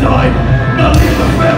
die. Nothing but